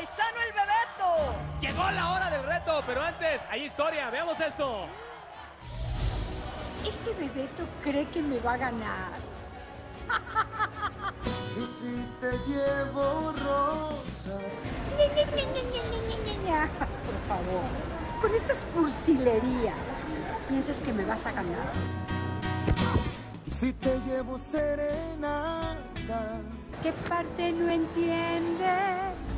paisano el Bebeto. Llegó la hora del reto, pero antes hay historia. Veamos esto. Este Bebeto cree que me va a ganar. y si te llevo rosa. Por favor, con estas cursilerías, ¿piensas que me vas a ganar? Y si te llevo serenata. ¿Qué parte no entiendes?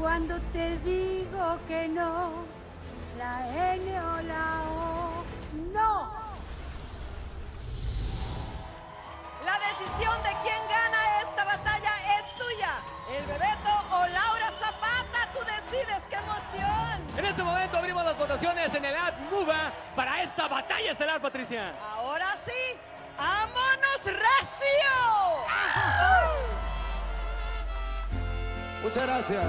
Cuando te digo que no? La N o la O, no. La decisión de quién gana esta batalla es tuya. El Bebeto o Laura Zapata, tú decides, qué emoción. En este momento abrimos las votaciones en el app MUBA para esta batalla estelar, Patricia. Ahora muchas gracias.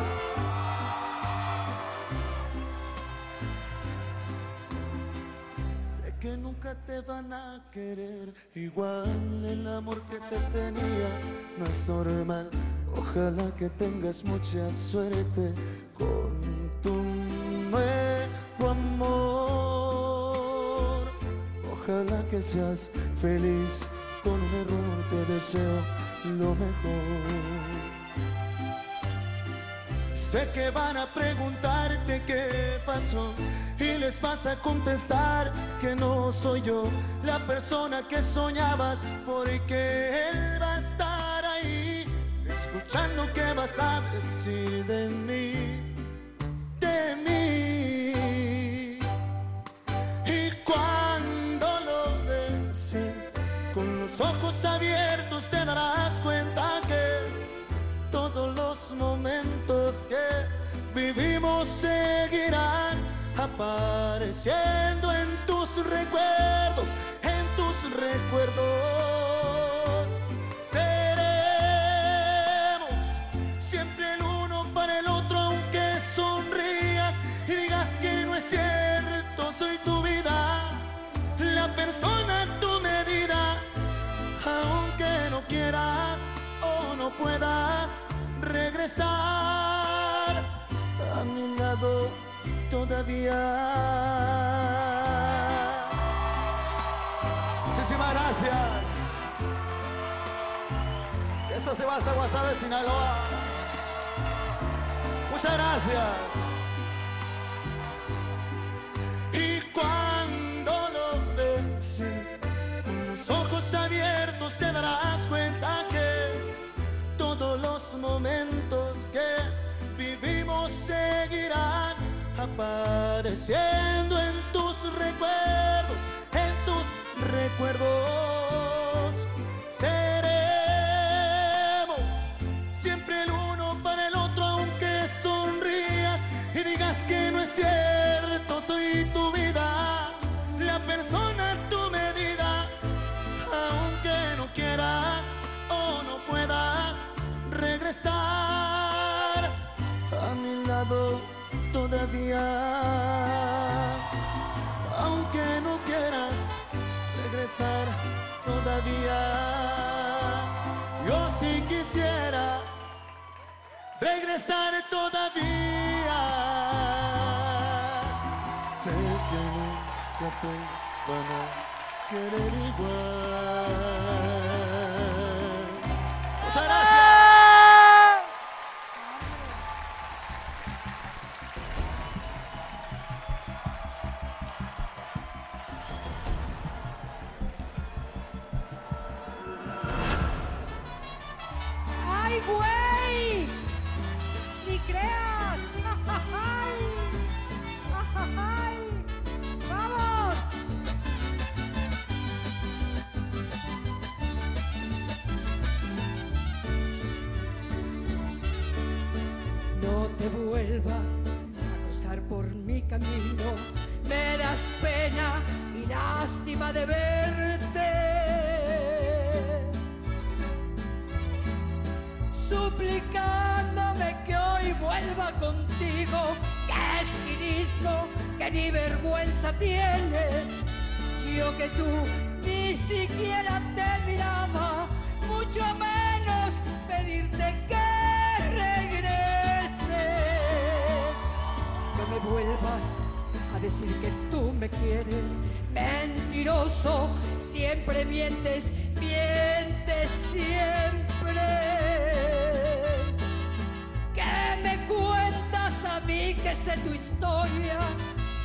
Sé que nunca te van a querer igual el amor que te tenía no es normal. Ojalá que tengas mucha suerte con tu nuevo amor. Ojalá que seas feliz con un error, te deseo lo mejor. Sé que van a preguntarte qué pasó y les vas a contestar que no soy yo la persona que soñabas porque él va a estar ahí escuchando qué vas a decir de mí, apareciendo en tus recuerdos, todavía. Muchísimas gracias. Esto se va hasta Guasave, Sinaloa. Muchas gracias. parecía regressar é todavia. Sei que nunca tem, não querer igual. Te vuelvas a cruzar por mi camino. Me das pena y lástima de verte. Suplicándome que hoy vuelva contigo. Qué cinismo, que ni vergüenza tienes. Yo que tú ni siquiera decir que tú me quieres. Mentiroso, siempre mientes, mientes siempre. ¿Qué me cuentas a mí que sé tu historia?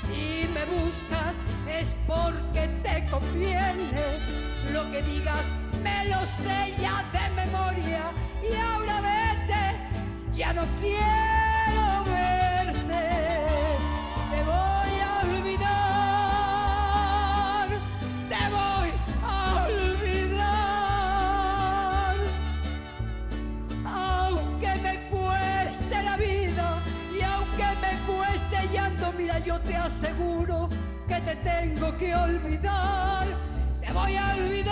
Si me buscas es porque te conviene. Lo que digas me lo sé ya de memoria. Y ahora vete, ya no quiero verte. Tengo que olvidar. Te voy a olvidar.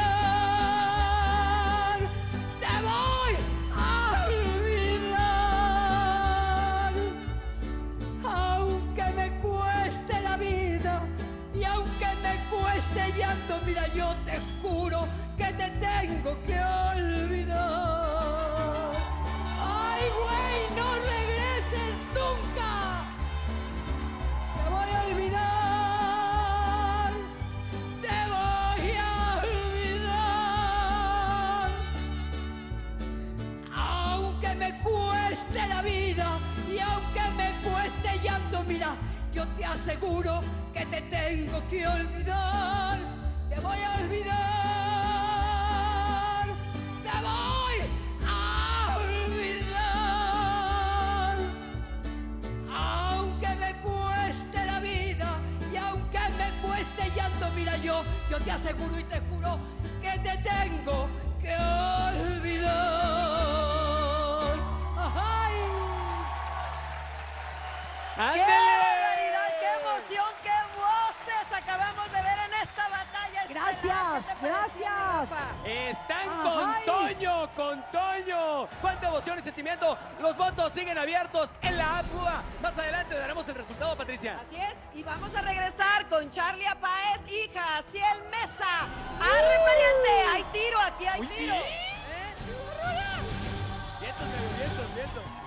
Te voy a olvidar. Aunque me cueste la vida y aunque me cueste llanto, mira, yo te juro que te tengo que olvidar. Aseguro que te tengo que olvidar. Te voy a olvidar. Te voy a olvidar. Aunque me cueste la vida y aunque me cueste llanto, mira yo, yo te aseguro y te juro que te tengo que olvidar. ¡Ay! ¡Qué Gracias, ¿Qué te pareció, gracias. Están Ajay. con Toño, con Toño. ¡Cuánta emoción y sentimiento! Los votos siguen abiertos en la app. Cuba. Más adelante daremos el resultado, Patricia. Así es, y vamos a regresar con Charlie Apáez y Jaciel Mesa. ¡Arre, pariente! ¡Hay tiro! ¡Aquí hay Uy, tiro! ¿eh? Vientos, vientos, vientos.